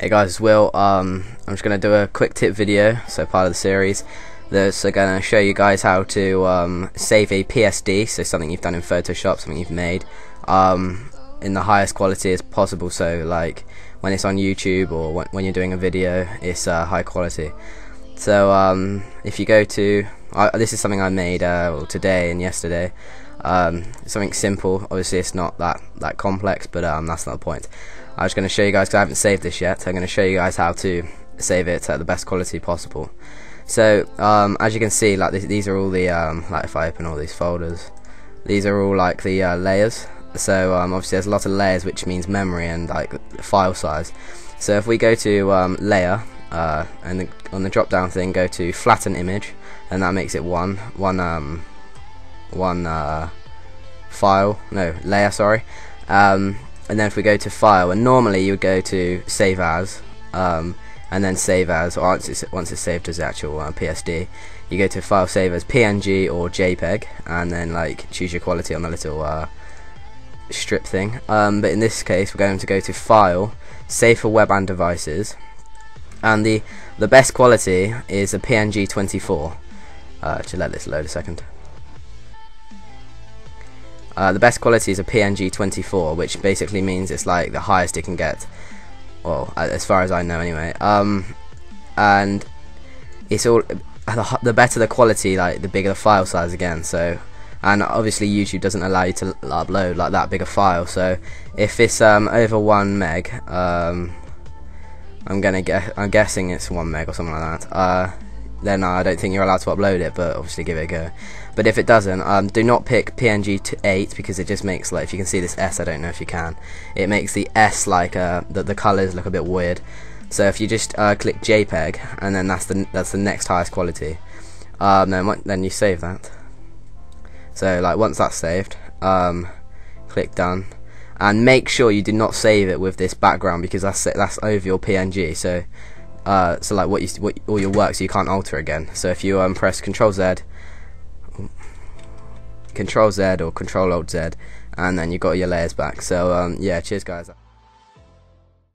Hey guys, Will. Um, I'm just going to do a quick tip video, so part of the series. That's going to show you guys how to um, save a PSD, so something you've done in Photoshop, something you've made, um, in the highest quality as possible. So like when it's on YouTube or when, you're doing a video, it's uh, high quality. So um, if you go to, uh, this is something I made uh, today and yesterday. Um, something simple. Obviously, it's not that that complex, but um, that's not the point. I'm just going to show you guys because I haven't saved this yet. I'm going to show you guys how to save it at the best quality possible. So um, as you can see, like th these are all the um, like if I open all these folders, these are all like the uh, layers. So um, obviously there's a lot of layers, which means memory and like file size. So if we go to um, layer uh, and the, on the drop down thing, go to flatten image, and that makes it one one one uh, file. No layer sorry. Um, and then if we go to file and normally you would go to save as um, and then save as or once it's, once it's saved as actual uh, PSD you go to file save as PNG or JPEG and then like choose your quality on the little uh, strip thing. Um, but in this case we're going to go to file save for web and devices. And the the best quality is a PNG 24 uh, to let this load a second uh, the best quality is a PNG 24, which basically means it's like the highest it can get. Well, as far as I know, anyway. Um, and it's all the better the quality, like the bigger the file size again. So, and obviously YouTube doesn't allow you to upload like that bigger file. So, if it's um, over one meg, um, I'm gonna get, I'm guessing it's one meg or something like that. Uh, then I don't think you're allowed to upload it, but obviously give it a go. But if it doesn't, um, do not pick PNG to 8 because it just makes like if you can see this S, I don't know if you can. It makes the S like uh, the the colors look a bit weird. So if you just uh, click JPEG and then that's the that's the next highest quality, um, then then you save that. So like once that's saved, um, click done, and make sure you do not save it with this background because that's that's over your PNG. So uh, so like what you what all your work so you can't alter again. So if you um, press Control Z, Control Z or Control Alt Z, and then you got your layers back. So um, yeah, cheers guys.